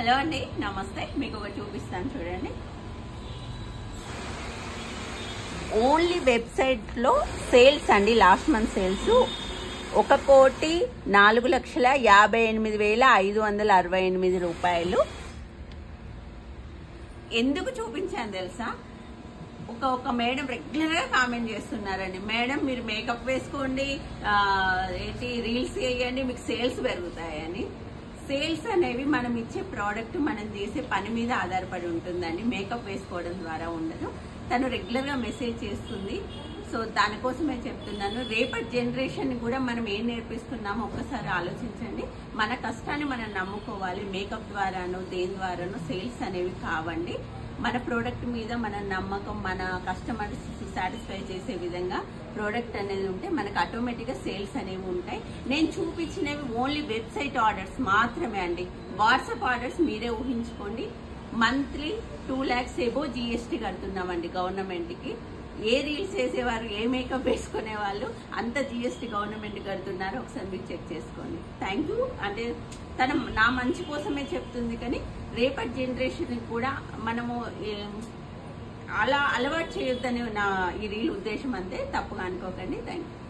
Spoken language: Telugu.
హలో అండి నమస్తే. మీకు ఒక చూపిస్తాను చూడండి. ఓన్లీ వెబ్సైట్లో సేల్స్ అండి లాస్ట్ మంత్ సేల్స్. ఒక కోటి నాలుగు లక్షల యాభై ఎనిమిది వేల ఐదు వందల అరవై ఎనిమిది రూపాయలు. ఎందుకు చూపించాను తెలుసా? ఒక ఒక మేడం రెగ్యులర్గా కామెంట్ చేస్తున్నారండి. మేడం మీరు మేకప్ వేసుకోండి ఏంటి రీల్స్ వేయండి మీకు సేల్స్ పెరుగుతాయని. సేల్స్ అనేవి మనం ఇచ్చే ప్రోడక్ట్ మనం చేసే పని మీద ఆధారపడి ఉంటుందండి. మేకప్ వేసుకోవడం ద్వారా ఉండదు. తను రెగ్యులర్గా మెసేజ్ చేస్తుంది. సో దానికోసమే చెప్తున్నాను. రేపటి జనరేషన్ కూడా మనం ఏం నేర్పిస్తున్నామో ఒక్కసారి ఆలోచించండి. మన కష్టాన్ని మనం నమ్ముకోవాలి. మేకప్ ద్వారానో దేని ద్వారానో సేల్స్ అనేవి కావండి. మన ప్రోడక్ట్ మీద మన నమ్మకం మన కస్టమర్స్ సాటిస్ఫై చేసే విధంగా ప్రోడక్ట్ అనేది ఉంటే మనకు ఆటోమేటిక్గా సేల్స్ అనేవి ఉంటాయి. నేను చూపించినవి ఓన్లీ వెబ్సైట్ ఆర్డర్స్ మాత్రమే అండి. వాట్సాప్ ఆర్డర్స్ మీరే ఊహించుకోండి. Monthly two lakhs above GST కడుతున్నామండి గవర్నమెంట్కి. ఏ రీల్స్ వేసేవారు ఏ మేకప్ వేసుకునే వాళ్ళు అంత జిఎస్టీ గవర్నమెంట్ కడుతున్నారు. ఒకసారి మీరు చెక్ చేసుకోండి. Thank you. అంటే తన నా మంచి కోసమే చెప్తుంది కానీ రేపటి జనరేషన్ కూడా మనము అలా అలవాటు చేయొద్దని నా ఈ రీల్ ఉద్దేశం అంతే. తప్పుగా అనుకోకండి. Thank you